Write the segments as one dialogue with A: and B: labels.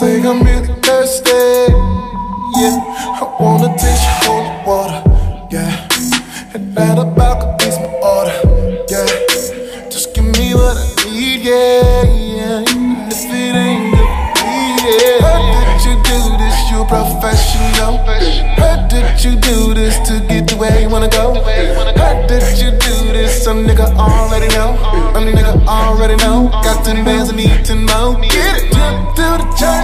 A: say I'm really thirsty. And that about could be my order. Yeah. Just give me what I need. Yeah. Yeah. If it ain't the beat, yeah. How did you do this? You professional. How did you do this to get the way you wanna go? How did you do this? Some nigga already know. A nigga already know. Got ten bands and need ten more. Get it. To the church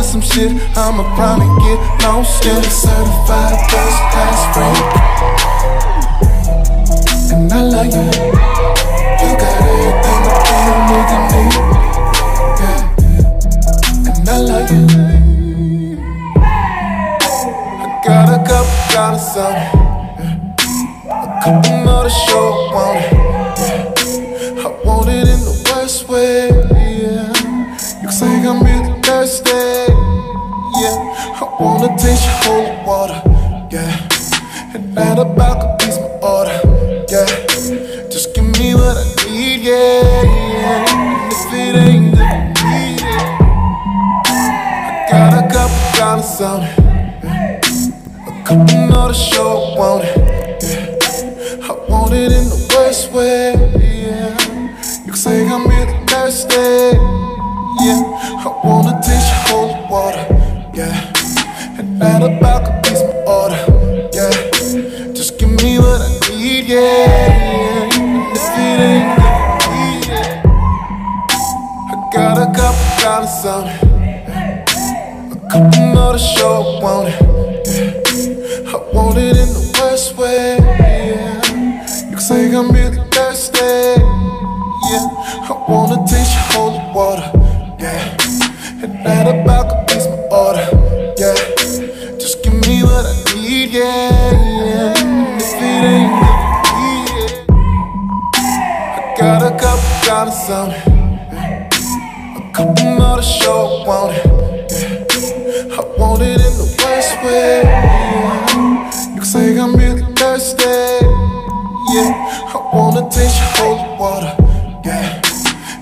A: Fucking some shit, I'ma probably get lost in a certified first class friend. And I love you. You got everything a real nigga need. Yeah. And I love you. I got a couple dollars on. Yeah. A couple more to show want it. I want it in the worst way. Yeah. Wanna taste your holy water. Yeah. And that about could be my order. Yeah. Just give me what I need. Yeah. yeah. And if it ain't the yeah. I got a couple dollars on it. A couple more to show I want it. Yeah. I want it in the worst way. Yeah. You can say I'm really thirsty. Yeah. I wanna me what I need. Yeah. yeah. If it ain't beat, yeah. I got a couple dollars on it. A couple more to show I want it. Yeah. I want it in the worst way. Yeah. You can say I'm really thirsty. Yeah. I wanna taste your holy water. Yeah. And that about could be my order. Yeah. Just give me what I need. Yeah. It. A couple more to show I want it. Yeah. I want it in the worst way. Yeah. You say I'm really thirsty. Yeah. I wanna taste your holy water. Yeah.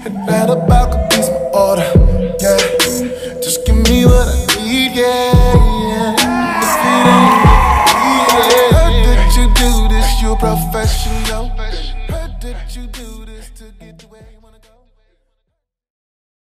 A: And that about could be my order. Yeah. Just give me what I need. Yeah. yeah. How did you do this? You professional. How did you do this to